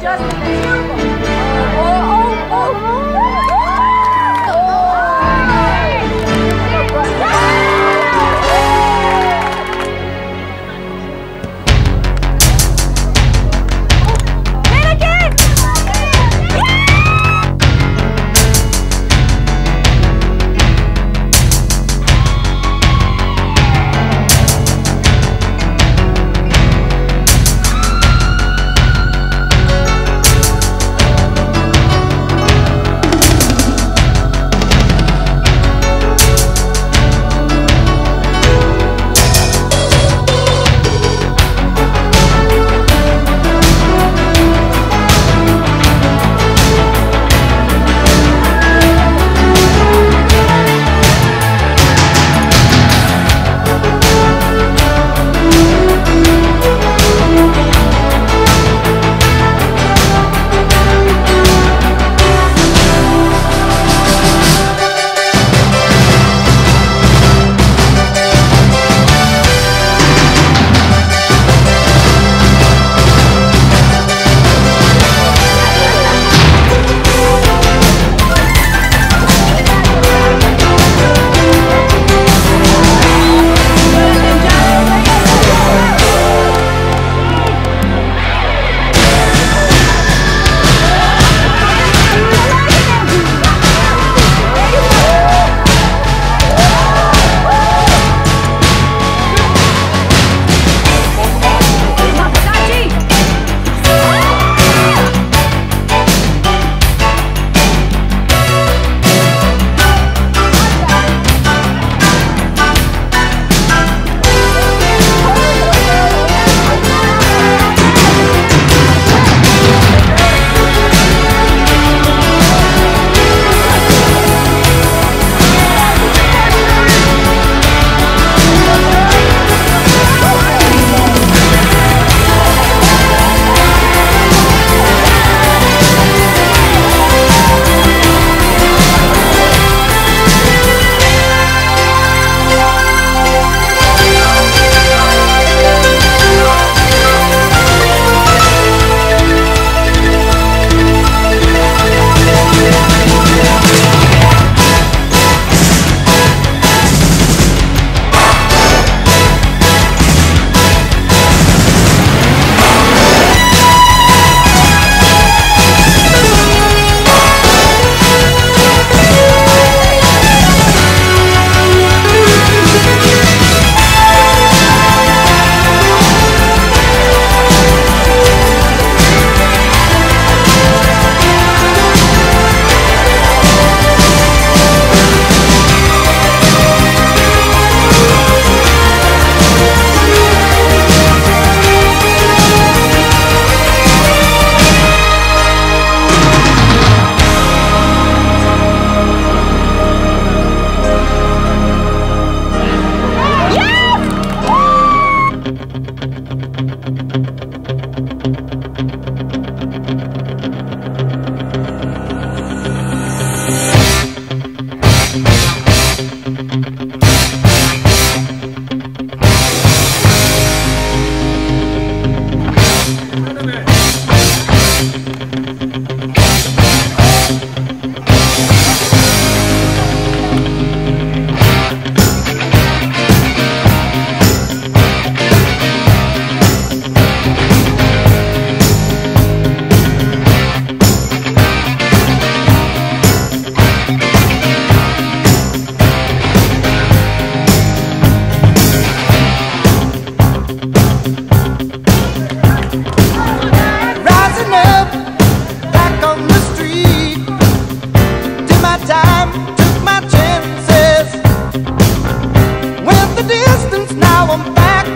just me.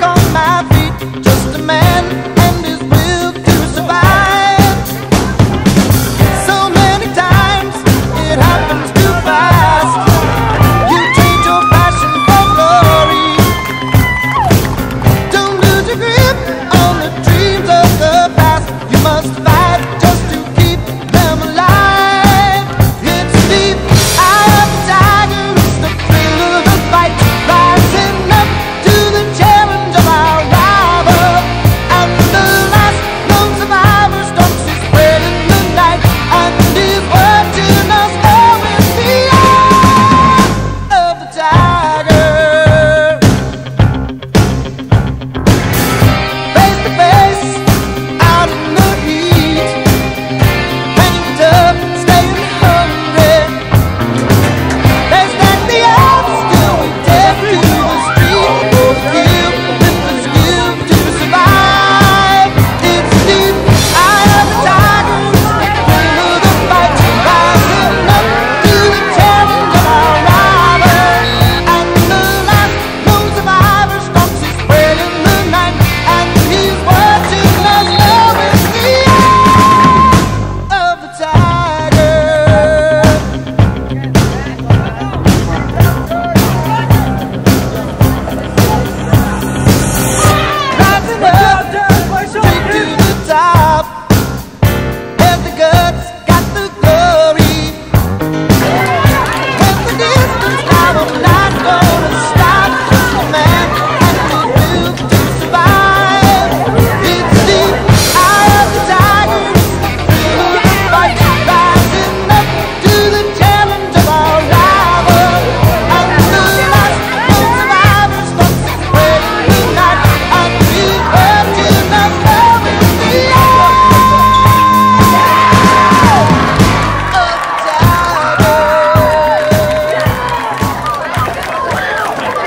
gone.